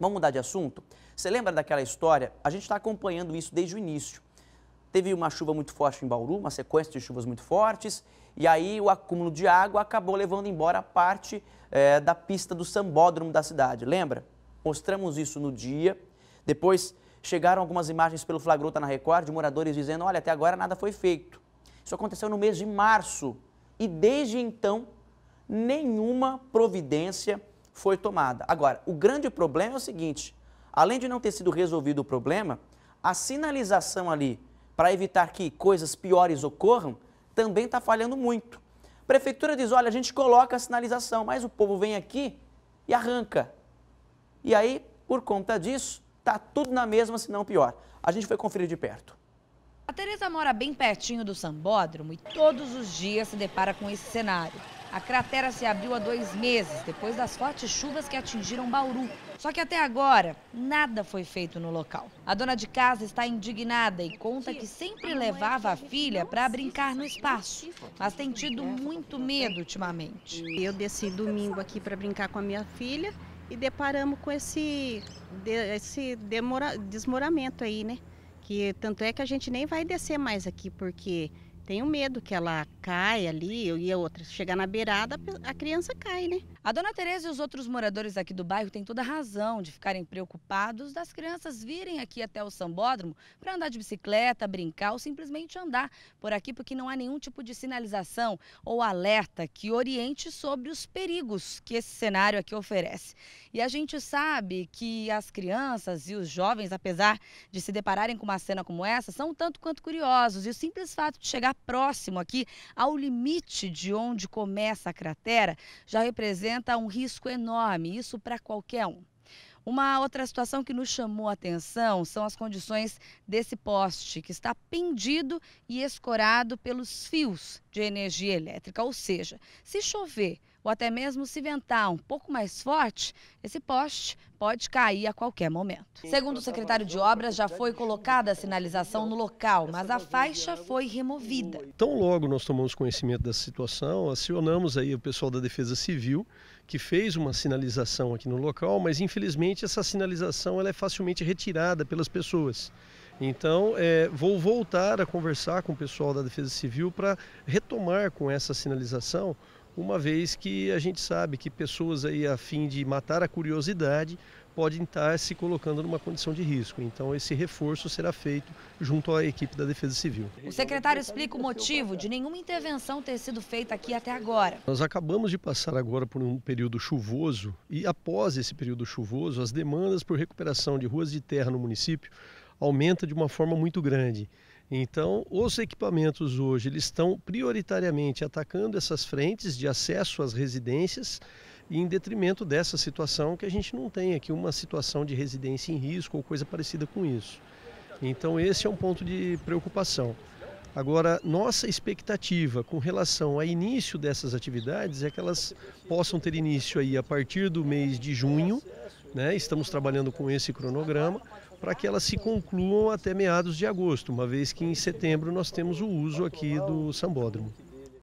Vamos mudar de assunto? Você lembra daquela história? A gente está acompanhando isso desde o início. Teve uma chuva muito forte em Bauru, uma sequência de chuvas muito fortes, e aí o acúmulo de água acabou levando embora parte é, da pista do sambódromo da cidade. Lembra? Mostramos isso no dia. Depois chegaram algumas imagens pelo Flagrota na Record de moradores dizendo: olha, até agora nada foi feito. Isso aconteceu no mês de março e desde então nenhuma providência foi tomada. Agora, o grande problema é o seguinte: além de não ter sido resolvido o problema, a sinalização ali para evitar que coisas piores ocorram também está falhando muito. A prefeitura diz: olha, a gente coloca a sinalização, mas o povo vem aqui e arranca. E aí, por conta disso, está tudo na mesma, se não pior. A gente foi conferir de perto. A Tereza mora bem pertinho do sambódromo e todos os dias se depara com esse cenário. A cratera se abriu há dois meses, depois das fortes chuvas que atingiram Bauru. Só que até agora, nada foi feito no local. A dona de casa está indignada e conta que sempre levava a filha para brincar no espaço, mas tem tido muito medo ultimamente. Eu desci domingo aqui para brincar com a minha filha e deparamos com esse, esse demora, desmoramento aí, né? Que tanto é que a gente nem vai descer mais aqui, porque tenho medo que ela caia ali e a outra chegar na beirada, a criança cai, né? A dona Tereza e os outros moradores aqui do bairro têm toda a razão de ficarem preocupados das crianças virem aqui até o sambódromo para andar de bicicleta, brincar ou simplesmente andar por aqui, porque não há nenhum tipo de sinalização ou alerta que oriente sobre os perigos que esse cenário aqui oferece. E a gente sabe que as crianças e os jovens, apesar de se depararem com uma cena como essa, são tanto quanto curiosos. E o simples fato de chegar próximo aqui ao limite de onde começa a cratera já representa representa um risco enorme, isso para qualquer um. Uma outra situação que nos chamou a atenção são as condições desse poste, que está pendido e escorado pelos fios de energia elétrica. Ou seja, se chover ou até mesmo se ventar um pouco mais forte, esse poste pode cair a qualquer momento. Segundo o secretário de Obras, já foi colocada a sinalização no local, mas a faixa foi removida. Tão logo nós tomamos conhecimento dessa situação, acionamos aí o pessoal da Defesa Civil, que fez uma sinalização aqui no local, mas infelizmente essa sinalização ela é facilmente retirada pelas pessoas. Então, é, vou voltar a conversar com o pessoal da Defesa Civil para retomar com essa sinalização uma vez que a gente sabe que pessoas aí a fim de matar a curiosidade podem estar se colocando numa condição de risco. Então esse reforço será feito junto à equipe da Defesa Civil. O secretário explica o motivo de nenhuma intervenção ter sido feita aqui até agora. Nós acabamos de passar agora por um período chuvoso e após esse período chuvoso, as demandas por recuperação de ruas de terra no município aumenta de uma forma muito grande. Então, os equipamentos hoje eles estão prioritariamente atacando essas frentes de acesso às residências em detrimento dessa situação que a gente não tem aqui uma situação de residência em risco ou coisa parecida com isso. Então, esse é um ponto de preocupação. Agora, nossa expectativa com relação ao início dessas atividades é que elas possam ter início aí a partir do mês de junho, né? Estamos trabalhando com esse cronograma para que elas se concluam até meados de agosto, uma vez que em setembro nós temos o uso aqui do sambódromo.